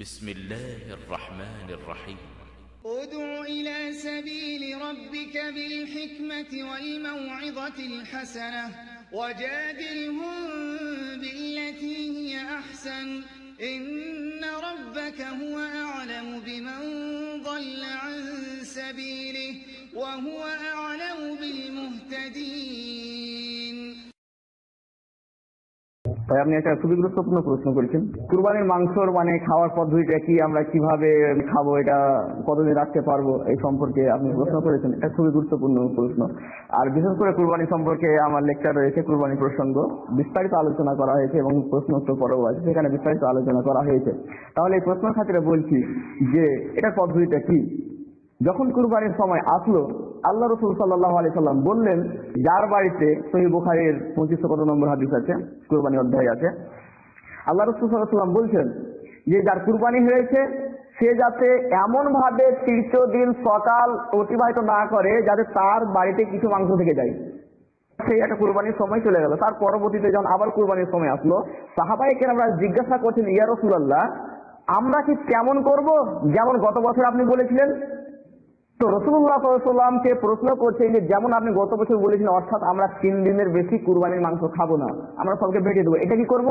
بسم الله الرحمن الرحيم. ادع إلى سبيل ربك بالحكمة والموعظة الحسنة وجادلهم بالتي هي أحسن. إن ربك هو أعلم بمن ضل عن سبيله وهو أعلم بالمهتدين. তাই আপনি একটা খুবই গুরুত্বপূর্ণ প্রশ্ন করেছেন। কুরবানির মাংসর মানে খাওয়ার পদ্ধতিটা কি? আমরা কীভাবে খাব? এটা কতদিন রাখতে পারব? এই সম্পর্কে আপনি প্রশ্ন করেছেন। এটা খুবই গুরুত্বপূর্ণ প্রশ্ন। আর বিশেষ করে কুরবানি সম্পর্কে আমার লেকচার রয়েছে, কুরবানি প্রসঙ্গ। বিস্তারিত আলোচনা করা হয়েছে এবং প্রশ্ন উত্তর পর্ব আছে, সেখানে বিস্তারিত আলোচনা করা হয়েছে। তাহলে এই প্রশ্ন খাতিরে বলছি যে এটা পদ্ধতিটা কি? যখন কুরবানির সময় আসলো আল্লাহ রসুল সাল্লাহ আলি সাল্লাম বললেন, যার বাড়িতে সহি বুখারের পঁচিশশো কত নম্বর হাদিস আছে কুরবানি অধ্যায় আছে। আল্লাহ রসুল সাল্লাহ সাল্লাম বলছেন, যে যার কুরবানি হয়েছে, সে যাতে এমন ভাবে তীর্থ দিন সকাল অতিবাহিত না করে, যাতে তার বাড়িতে কিছু মাংস থেকে যায়। সেই একটা কুরবানির সময় চলে গেল। তার পরবর্তীতে যখন আবার কুরবানির সময় আসলো সাহাবাইকে আমরা জিজ্ঞাসা করছেন, ইয়া রসুল্লাহ আমরা কি কেমন করব যেমন গত বছর আপনি বলেছিলেন? তো রসুল্লাহ সাল্লামকে প্রশ্ন করছে যে, যেমন আপনি গত বছর বলেছেন, অর্থাৎ আমরা তিন দিনের বেশি কুরবানির মাংস খাব না, আমরা সবকে ভেটে দেবো, এটা কি করব?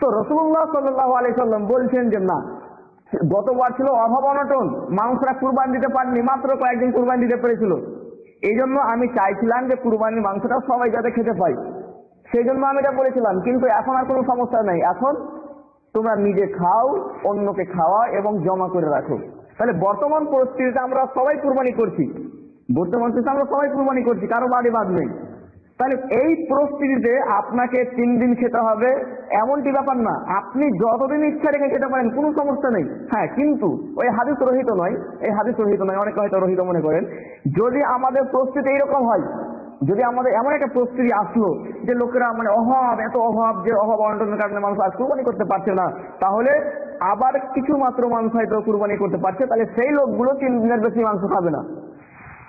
তো রসুল্লাহ সাল্লাহ আলাইসাল্লাম বলছেন যে, না, গতবার ছিল অভাব অনটন মানুষরা কুরবান দিতে পারেনি, মাত্র কয়েকদিন কুরবান দিতে পেরেছিল। এই জন্য আমি চাইছিলাম যে, কুরবানির মাংসটা সবাই যাতে খেতে পাই সেই জন্য আমি এটা বলেছিলাম, কিন্তু এখন আর কোনো সমস্যা নেই। এখন তোমরা নিজে খাও, অন্যকে খাওয়া এবং জমা করে রাখো। তাহলে বর্তমান পরিস্থিতিতে আমরা সবাই কুরবানি করছি। বর্তমান পরিস্থিতিতে আমরা সবাই কুরবানি করছি, কারও বাড়ি বাদ নেই। তাহলে এই পরিস্থিতিতে আপনাকে তিন দিন খেতে হবে, এমনটি ব্যাপার না। আপনি যতদিন ইচ্ছা রেখে খেতে পারেন, কোনো সমস্যা নেই। হ্যাঁ কিন্তু ওই হাদিস রহিত নয়, এই হাদিস রহিত নয়, অনেকে হয়তো রহিত মনে করেন। যদি আমাদের পরিস্থিতি এইরকম হয়, যদি আমাদের এমন একটা পরিস্থিতি আসলো যে লোকেরা মানে অভাব, এত অভাব, যে অভাব অনটনের কারণে মানুষ আজ কুরবানি করতে পারছে না, তাহলে আবার কিছু মাত্র মাংস হয়তো কুরবানি করতে পারছে, তাহলে সেই লোকগুলো তিন দিনের বেশি মাংস খাবে না।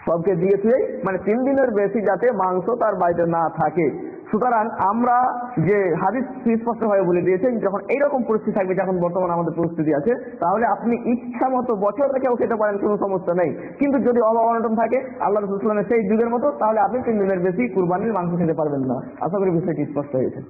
সবকে দিয়ে দিয়ে মানে তিন দিনের বেশি যাতে মাংস তার বাড়িতে না থাকে। সুতরাং আমরা যে হাদিস সুস্পষ্ট ভাবে বলে দিয়েছেন, যখন এইরকম পরিস্থিতি থাকবে, যখন বর্তমান আমাদের পরিস্থিতি আছে, তাহলে আপনি ইচ্ছা মতো বছর রেখেও খেতে পারেন, কোনো সমস্যা নেই। কিন্তু যদি অভাব অনটন থাকে, আল্লাহ রসুলামের সেই যুগের মতো, তাহলে আপনি তিন দিনের বেশি কুরবানির মাংস খেতে পারবেন না। আশা করি বিষয়টি স্পষ্ট হয়েছে।